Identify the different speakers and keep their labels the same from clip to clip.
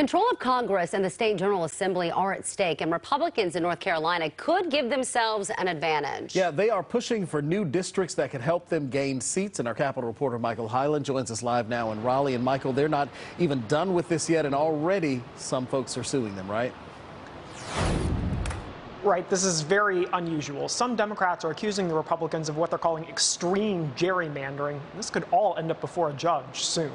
Speaker 1: Control of Congress and the state General Assembly are at stake, and Republicans in North Carolina could give themselves an advantage.
Speaker 2: Yeah, they are pushing for new districts that could help them gain seats. And our Capitol reporter Michael Hyland joins us live now in Raleigh. And Michael, they're not even done with this yet, and already some folks are suing them, right?
Speaker 3: Right, this is very unusual. Some Democrats are accusing the Republicans of what they're calling extreme gerrymandering. This could all end up before a judge soon.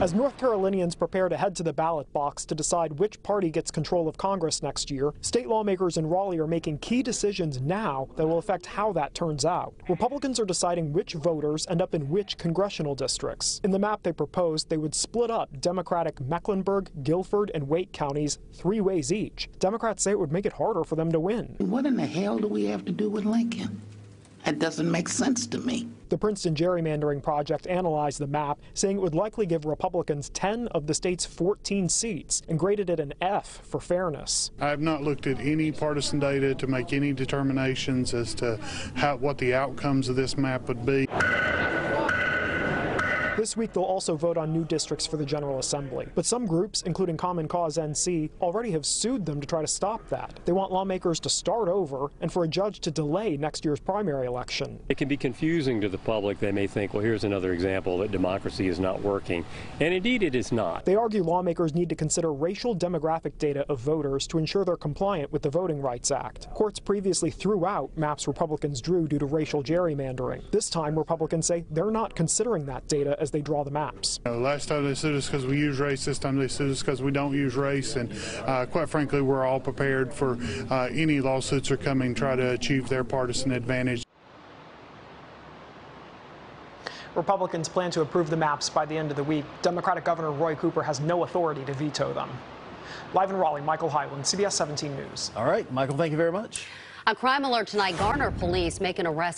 Speaker 3: As North Carolinians prepare to head to the ballot box to decide which party gets control of Congress next year, state lawmakers in Raleigh are making key decisions now that will affect how that turns out. Republicans are deciding which voters end up in which congressional districts. In the map they proposed, they would split up Democratic Mecklenburg, Guilford, and Wake counties three ways each. Democrats say it would make it harder for them to win.
Speaker 4: What in the hell do we have to do with Lincoln? That doesn't make sense to me.
Speaker 3: The Princeton Gerrymandering Project analyzed the map, saying it would likely give Republicans 10 of the state's 14 seats and graded it an F for fairness.
Speaker 5: I have not looked at any partisan data to make any determinations as to how, what the outcomes of this map would be.
Speaker 3: This week, they'll also vote on new districts for the General Assembly. But some groups, including Common Cause NC, already have sued them to try to stop that. They want lawmakers to start over and for a judge to delay next year's primary election.
Speaker 6: It can be confusing to the public. They may think, well, here's another example that democracy is not working. And indeed, it is not.
Speaker 3: They argue lawmakers need to consider racial demographic data of voters to ensure they're compliant with the Voting Rights Act. Courts previously threw out maps Republicans drew due to racial gerrymandering. This time, Republicans say they're not considering that data as they draw the maps.
Speaker 5: You know, last time they sued us because we use race. This time they sued us because we don't use race. And uh, quite frankly, we're all prepared for uh, any lawsuits are coming try to achieve their partisan advantage.
Speaker 3: Republicans plan to approve the maps by the end of the week. Democratic Governor Roy Cooper has no authority to veto them. Live in Raleigh, Michael Hyland, CBS 17 News.
Speaker 2: All right, Michael, thank you very much.
Speaker 1: A crime alert tonight. Garner police make an arrest.